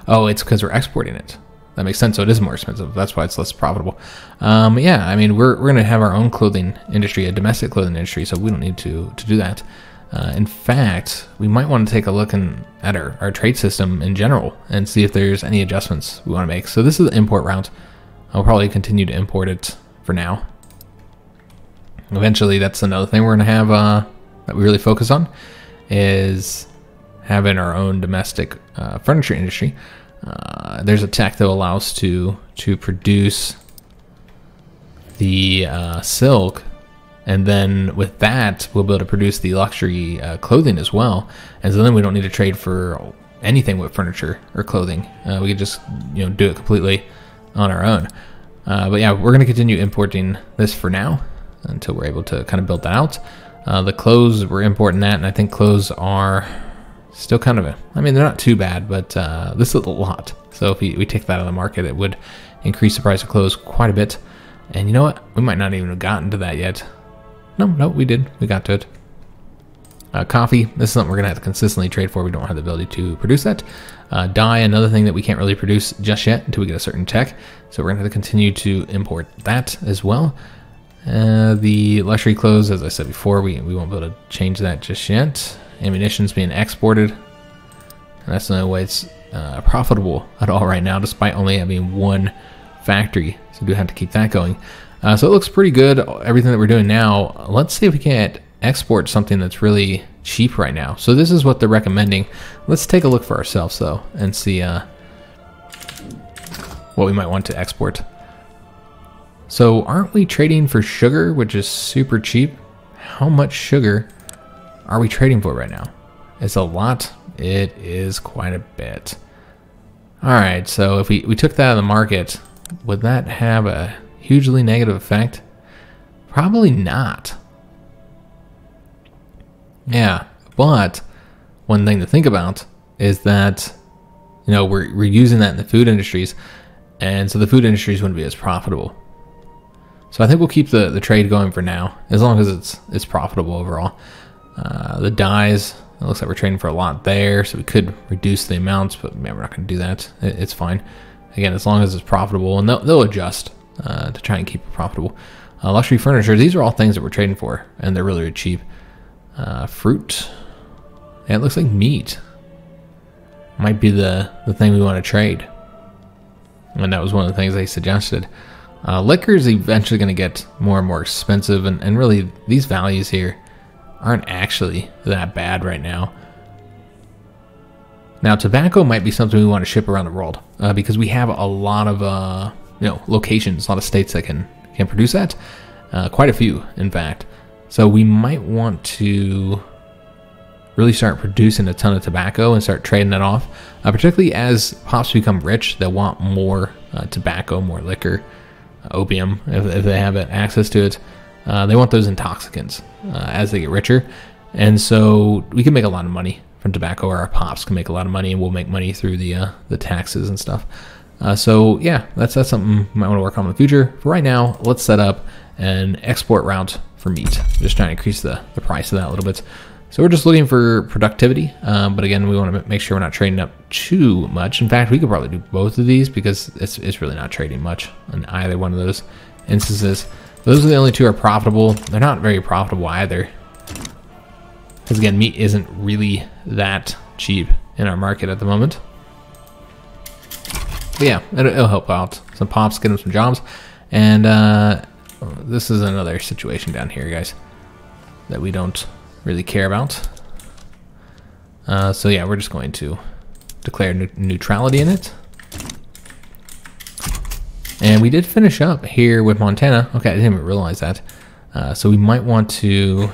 Oh, it's because we're exporting it that makes sense. So it is more expensive. That's why it's less profitable. Um, yeah, I mean, we're, we're going to have our own clothing industry, a domestic clothing industry, so we don't need to, to do that. Uh, in fact, we might want to take a look in, at our, our trade system in general and see if there's any adjustments we want to make. So this is the import route. I'll probably continue to import it for now. Eventually, that's another thing we're going to have uh, that we really focus on is having our own domestic uh, furniture industry uh, there's a tech that allows to to produce the uh, silk, and then with that we'll be able to produce the luxury uh, clothing as well. And so then we don't need to trade for anything with furniture or clothing. Uh, we could just you know do it completely on our own. Uh, but yeah, we're going to continue importing this for now until we're able to kind of build that out. the clothes we're importing that, and I think clothes are still kind of a, I mean, they're not too bad, but uh, this is a lot. So if we, we take that out of the market, it would increase the price of clothes quite a bit. And you know what? We might not even have gotten to that yet. No, no, we did. We got to it. Uh, coffee, this is something we're going to have to consistently trade for. We don't have the ability to produce that. Uh, dye, another thing that we can't really produce just yet until we get a certain tech. So we're going to have to continue to import that as well. Uh, the luxury clothes, as I said before, we, we won't be able to change that just yet ammunition's being exported. And that's the only way it's uh, profitable at all right now, despite only having one factory. So we do have to keep that going. Uh, so it looks pretty good, everything that we're doing now. Let's see if we can't export something that's really cheap right now. So this is what they're recommending. Let's take a look for ourselves, though, and see uh, what we might want to export. So aren't we trading for sugar, which is super cheap? How much sugar are we trading for right now? It's a lot. It is quite a bit. All right, so if we, we took that out of the market, would that have a hugely negative effect? Probably not. Yeah, but one thing to think about is that, you know, we're, we're using that in the food industries. and so the food industries wouldn't be as profitable. So I think we'll keep the, the trade going for now, as long as it's it's profitable overall. Uh, the dyes, it looks like we're trading for a lot there, so we could reduce the amounts, but man, we're not going to do that. It, it's fine. Again, as long as it's profitable, and they'll, they'll adjust uh, to try and keep it profitable. Uh, luxury furniture, these are all things that we're trading for, and they're really, cheap. Uh, fruit, it looks like meat might be the, the thing we want to trade. And that was one of the things they suggested. Uh, liquor is eventually going to get more and more expensive, and, and really, these values here aren't actually that bad right now. Now, tobacco might be something we want to ship around the world uh, because we have a lot of uh, you know locations, a lot of states that can can produce that. Uh, quite a few, in fact. So we might want to really start producing a ton of tobacco and start trading that off. Uh, particularly as pops become rich, they'll want more uh, tobacco, more liquor, opium, if, if, they have access to it. Uh, they want those intoxicants uh, as they get richer. And so we can make a lot of money from tobacco, or our pops can make a lot of money, and we'll make money through the uh, the taxes and stuff. so yeah, that's that's something might want to work on in the future. For right now, let's set up an export route for meat. Just trying to increase the, the price of that a little bit. So we're just looking for productivity, um, but again, we want to make sure we're not trading up too much. In fact, we could probably do both of these because it's, it's really not trading much in either one of those instances. Those are the only two are profitable. They're not very profitable either. Because again, meat isn't really that cheap in our market at the moment. But yeah, it'll, it'll help out. Some pops, get them some jobs. And uh, this is another situation down here, guys, that we don't really care about. Uh, so yeah, we're just going to declare ne neutrality in it. And we did finish up here with Montana. Okay, I didn't even realize that. Uh, so we might want to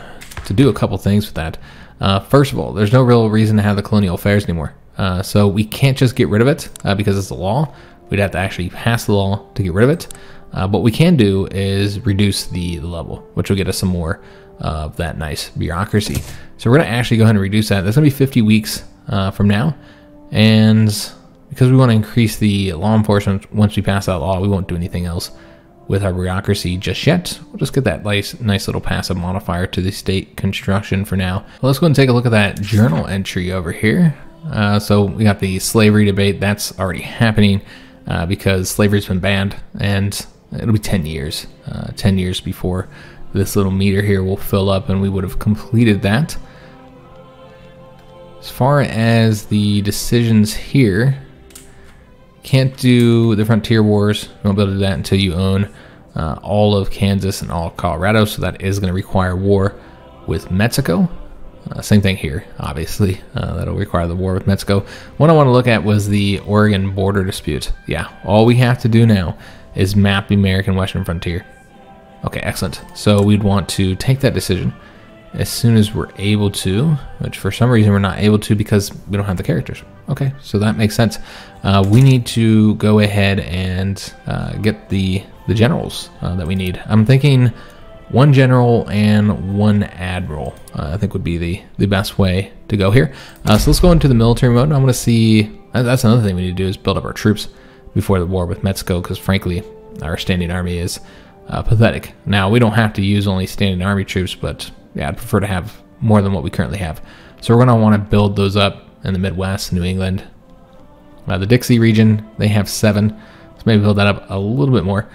to do a couple things with that. Uh, first of all, there's no real reason to have the colonial affairs anymore. Uh, so we can't just get rid of it uh, because it's a law. We'd have to actually pass the law to get rid of it. Uh, what we can do is reduce the, level, which will get us some more of that nice bureaucracy. So we're going to actually go ahead and reduce that. That's going to be 50 weeks uh, from now. And because we want to increase the law enforcement once we pass that law, we won't do anything else with our bureaucracy just yet. We'll just get that nice, nice little passive modifier to the state construction for now. Well, let's go and take a look at that journal entry over here. Uh, so we got the slavery debate. That's already happening uh, because slavery's been banned, and it'll be 10 years. Uh, 10 years before this little meter here will fill up and we would have completed that. As far as the decisions here, can't do the Frontier Wars. You won't be able to do that until you own uh, all of Kansas and all of Colorado, so that is going to require war with Mexico. Uh, same thing here, obviously. Uh, that'll require the war with Mexico. What I want to look at was the Oregon border dispute. Yeah, all we have to do now is map the American Western frontier. Okay, excellent. So we'd want to take that decision as soon as we're able to, which for some reason we're not able to because we don't have the characters. Okay, so that makes sense. Uh, we need to go ahead and uh, get the the generals uh, that we need. I'm thinking one general and one admiral. Uh, I think would be the the best way to go here. Uh, so let's go into the military mode. I'm going to see. That's another thing we need to do is build up our troops before the war with Mexico, because frankly, our standing army is uh, pathetic. Now, we don't have to use only standing army troops, but yeah, I'd prefer to have more than what we currently have. So we're going to want to build those up in the Midwest, New England. Uh, the Dixie region, they have seven. So maybe build that up a little bit more.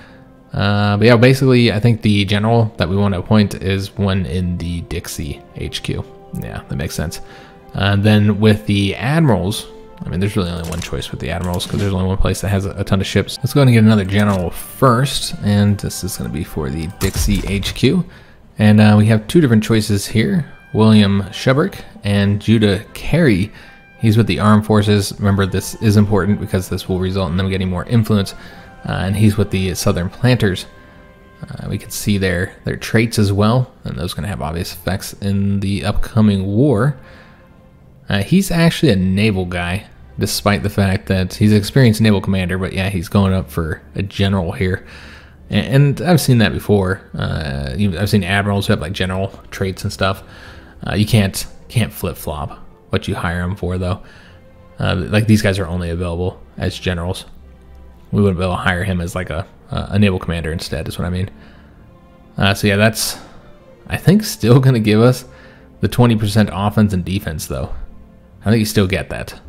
Uh, but yeah, basically, I think the general that we want to appoint is one in the Dixie HQ. Yeah, that makes sense. And then with the admirals, I mean, there's really only one choice with the admirals because there's only one place that has a, a, ton of ships. Let's go and get another general first, and this is going to be for the Dixie HQ. And uh, we have two different choices here: William Shubrick and Judah Carey. He's with the armed forces. Remember, this is important because this will result in them getting more influence. Uh, and he's with the Southern Planters. Uh, we can see their their traits as well, and those are going to have obvious effects in the upcoming war. Uh, he's actually a naval guy, despite the fact that he's an experienced naval commander. But yeah, he's going up for a general here, and, I've seen that before. Uh, I've seen admirals who have like general traits and stuff. Uh, you can't can't flip flop what you hire them for though. Uh, like these guys are only available as generals. we wouldn't be able to hire him as like a, a naval commander instead, is what I mean. Uh, so yeah, that's, I think, still (laughs) going to give us the 20% offense and defense, though. I think you still get that.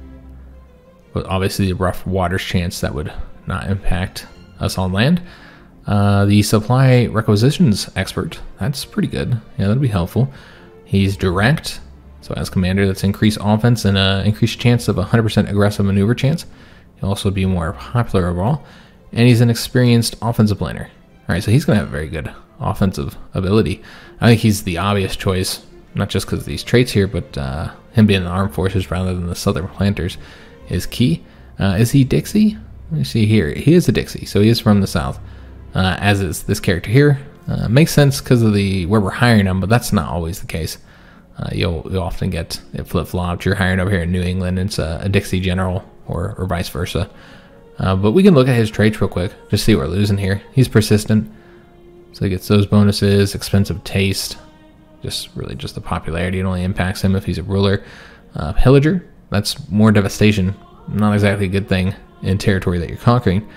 But obviously, the rough waters chance that would not impact us on land. Uh, the supply requisitions expert, that's pretty good. Yeah, that'd be helpful. He's direct, so as commander, that's increased offense and uh, increased chance of 100% aggressive maneuver chance. He'll also be more popular overall. And he's an experienced offensive planner. All right, so he's going to have very good offensive ability. I think he's the obvious choice, not just because of these traits here, but uh, him being in the armed forces rather than the Southern planters is key. Uh, is he Dixie? Let me see here. He is a Dixie, so he is from the South uh, as is this character here. Uh, makes sense because of the where we're hiring them, but that's not always the case. Uh, you'll, you'll often get it flip flopped. You're hiring over here in New England, it's a, a Dixie General, or, or vice versa. Uh, but we can look at his traits real quick, just see what we're losing here. He's persistent, so he gets those bonuses. Expensive taste, just really just the popularity. It only impacts him if he's a ruler. Uh, pillager, that's more devastation. Not exactly a good thing in territory that you're conquering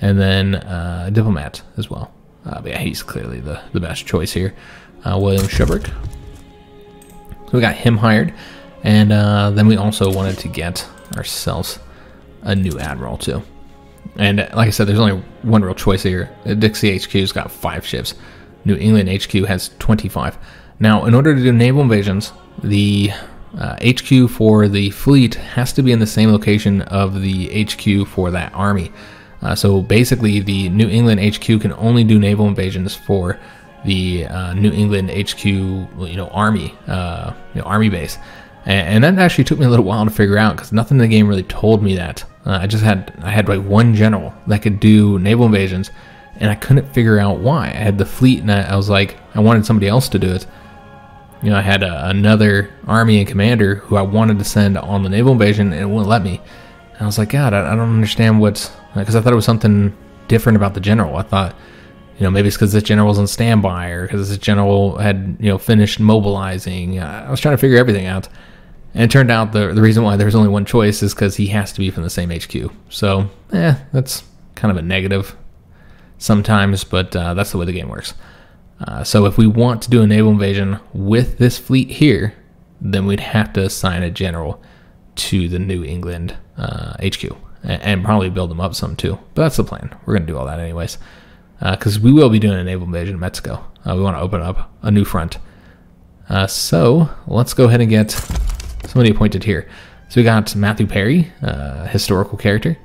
and then uh, Diplomat as well. Uh, but yeah, he's clearly the, the best choice here. Uh, William Shubrick. So we got him hired, and uh, then we also wanted to get ourselves a new admiral too. And uh, like I said, there's only one real choice here. Dixie HQ's got five ships. New England HQ has 25. Now, in order to do naval invasions, the uh, HQ for the fleet has to be in the same location of the HQ for that army. Uh, so basically, the New England HQ can only do naval invasions for the uh, New England HQ, you know, army, uh, you know, army base, and, and, that actually took me a little while to figure out because nothing in the game really told me that. Uh, I just had I had like one general that could do naval invasions, and I couldn't figure out why. I had the fleet, and I, I was like, I wanted somebody else to do it. You know, I had a, another army and commander who I wanted to send on the naval invasion, and it wouldn't let me. And I was like, God, I, I don't understand what's because I thought it was something different about the general. I thought, you know, maybe it's because this general was on standby or because this general had, you know, finished mobilizing. I was trying to figure everything out. And it turned out the, the reason why there's only one choice is because he has to be from the same HQ. So, eh, that's kind of a negative sometimes, but uh, that's the way the game works. Uh, so if we want to do a naval invasion with this fleet here, then we'd have to assign a general to the New England uh, HQ and, probably build them up some too. But that's the plan. We're going to do all that anyways. Because uh, we will be doing a naval invasion in Mexico. Uh, we want to open up a new front. Uh, so let's go ahead and get somebody appointed here. So we got Matthew Perry, uh, historical character.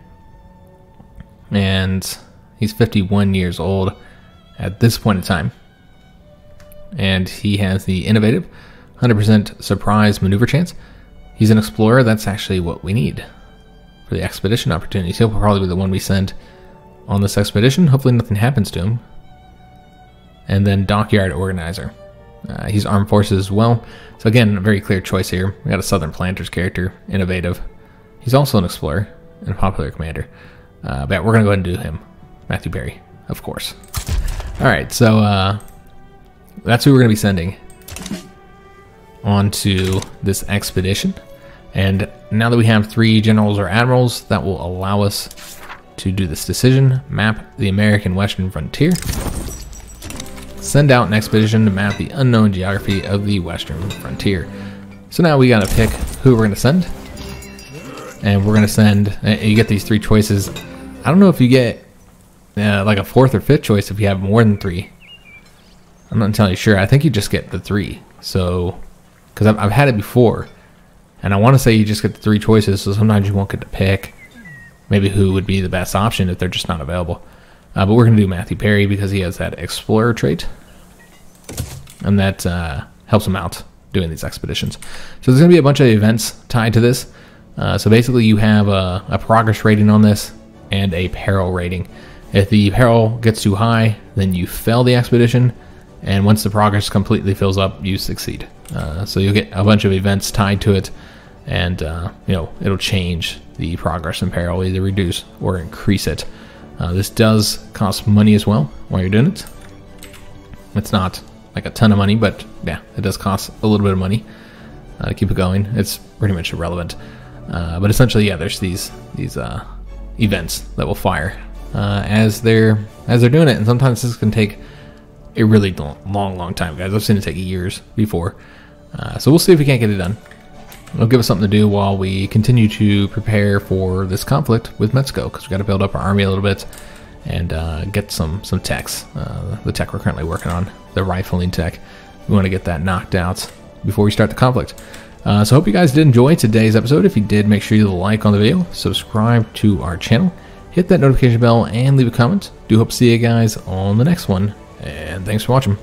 And he's 51 years old at this point in time. And he has the innovative 100% surprise maneuver chance. He's an explorer. That's actually what we need for the expedition opportunities. He'll probably be the one we send on this expedition. Hopefully nothing happens to him. And then Dockyard Organizer. Uh, he's armed forces as well. So again, a very clear choice here. We got a Southern Planters character, innovative. He's also an explorer and a popular commander. Uh, but we're gonna go ahead and do him, Matthew Perry, of course. All right, so uh, that's who we're gonna be sending onto this expedition. And now that we have three generals or admirals, that will allow us to do this decision, map the American Western frontier, send out an expedition to map the unknown geography of the Western frontier. So now we gotta pick who we're gonna send. And we're gonna send, you get these three choices. I don't know if you get uh, like a fourth or fifth choice if you have more than three. I'm not entirely sure. I think you just get the three. So, because I've, I've had it before and I want to say you just get the three choices, so sometimes you won't get to pick maybe who would be the best option if they're just not available. Uh, but we're going to do Matthew Perry because he has that explorer trait, and that uh, helps him out doing these expeditions. So there's going to be a bunch of events tied to this. Uh, so basically, you have a, a progress rating on this and a peril rating. If the peril gets too high, then you fail the expedition, and once the progress completely fills up, you succeed. Uh, so you'll get a bunch of events tied to it and uh, you know it'll change the progress in peril, either reduce or increase it. Uh, this does cost money as well while you're doing it. It's not like a ton of money, but yeah, it does cost a little bit of money uh, to keep it going. It's pretty much irrelevant, uh, but essentially, yeah, there's these these uh, events that will fire uh, as they're as they're doing it, and sometimes this can take a really long, long, long time, guys. I've seen it take years before, so we'll see if we can't get it done. It'll give us something to do while we continue to prepare for this conflict with Mexico, because we've got to build up our army a little bit and uh, get some some techs. Uh, the tech we're currently working on, the rifling tech. We want to get that knocked out before we start the conflict. Uh, so hope you guys did enjoy today's episode. If you did, make sure you like on the video, subscribe to our channel, hit that notification bell, and leave a comment. Do hope to see you guys on the next one. And thanks for watching.